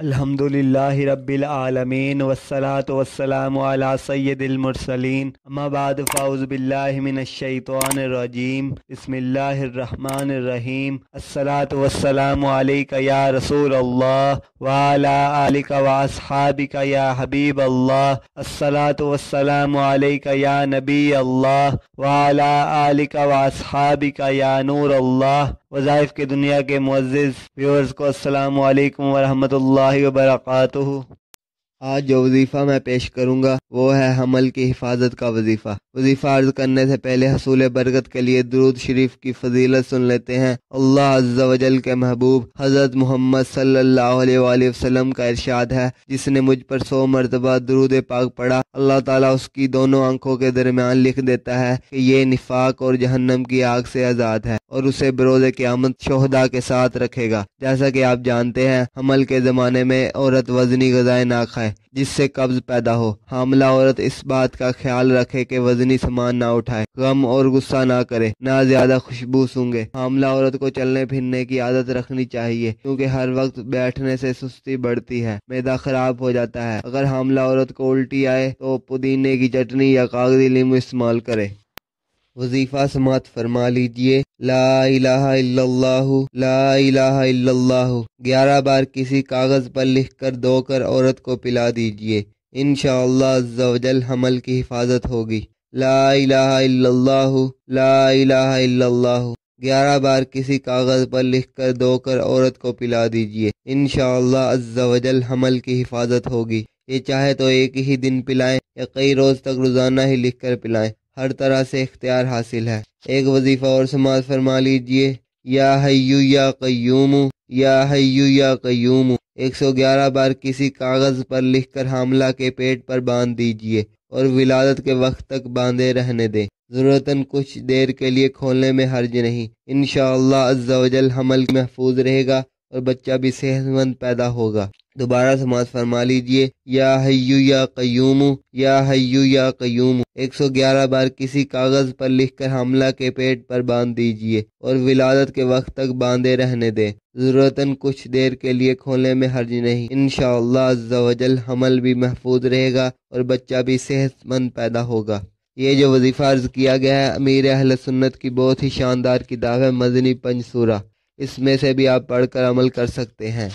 الحمد للہ رب العالمین والصلاة والسلام علی سید المرسلین. اما بعد فاؤز باللہ من الشیطان الرجیم. بسم اللہ الرحمن الرحیم. الصلاة والسلام علیکہ یا رسول اللہ وعلا آلک واصحابک یا حبیب اللہ. الصلاة والسلام علیکہ یا نبی اللہ وعلا آلک واصحابک یا نور اللہ. وظائف کے دنیا کے معزز ویورز کو السلام علیکم ورحمۃ اللہ وبرکاتہ۔ آج جو وظیفہ میں پیش کروں گا، وہ ہے حمل کی حفاظت کا وظیفہ۔ وظیفہ عرض کرنے سے پہلے حصول برکت کے لیے درود شریف کی فضیلت سن لیتے ہیں۔ اللہ عز و جل کے محبوب حضرت محمد صلی اللہ علیہ وآلہ وسلم کا ارشاد ہے۔ جس نے مجھ پر سو مرتبہ درود پاک پڑھا، اللہ تعالیٰ اس کی دونوں آنکھوں کے درمیان لکھ دیتا ہے کہ یہ نفاق اور جہنم کی آگ سے آزاد ہے۔ اور اسے بروز قیامت شہدا کے ساتھ رکھے گا۔ جیسا کہ آپ جانتے ہیں، حمل کے زمانے میں عورت وزنی غذائیں نہ کھائے جس سے قبض پیدا ہو۔ حاملہ عورت اس بات کا خیال رکھے کہ وزنی سامان نہ اٹھائے۔ غم اور غصہ نہ کرے، نہ زیادہ خوشبو سونگے۔ حاملہ عورت کو چلنے پھرنے کی عادت رکھنی چاہیے، کیونکہ ہر وقت بیٹھنے سے سستی بڑھتی ہے میدا خراب ہو جاتا ہے۔ اگر حاملہ عورت کو الٹی آئے تو پودینے کی چٹنی یا کاغذی لیمو استعمال کرے۔ وظیفہ سماعت فرما لیجیے۔ لا الہ الا اللہ، لا الہ الا اللہ۔ گیارہ بار کسی کاغذ پر لکھ کر دو کر عورت کو پلا دیجیے۔ انشاءاللہ عزوجل حمل کی حفاظت ہوگی۔ لا الہ الا اللہ، لا الہ الا اللہ۔ گیارہ بار کسی کاغذ پر لکھ کر دو کر عورت کو پلا دیجیے۔ انشاءاللہ عزوجل حمل کی حفاظت ہوگی۔ یہ چاہے تو ایک ہی دن پلائیں، یا کئی روز تک روزانہ ہی لکھ کر پلائیں۔ ہر طرح سے اختیار حاصل ہے۔ ایک وظیفہ اور سماعت فرما لیجیے۔ یا حیو یا قیوم، یا حیو یا قیوم، ایک سو گیارہ بار کسی کاغذ پر لکھ کر حاملہ کے پیٹ پر باندھ دیجیے اور ولادت کے وقت تک باندھے رہنے دیں ضرورتاً کچھ دیر کے لیے کھولنے میں حرج نہیں۔ انشاءاللہ عز و جل حمل محفوظ رہے گا اور بچہ بھی صحت مند پیدا ہوگا۔ دوبارہ سماعت فرما لیجیے، یا حیو یا قیوم، یا حیو یا قیوم، ایک سو گیارہ بار کسی کاغذ پر لکھ کر حملہ کے پیٹ پر باندھ دیجیے اور ولادت کے وقت تک باندھے رہنے دیں۔ ضرورتاً کچھ دیر کے لیے کھولنے میں حرج نہیں۔ انشاءاللہ عز و جل حمل بھی محفوظ رہے گا اور بچہ بھی صحت مند پیدا ہوگا۔ یہ جو وظیفہ عرض کیا گیا ہے، امیر اہل سنت کی بہت ہی شاندار کتاب ہے مدنی پنج سورہ۔ اس میں سے بھی آپ پڑھ کر عمل کر سکتے ہیں۔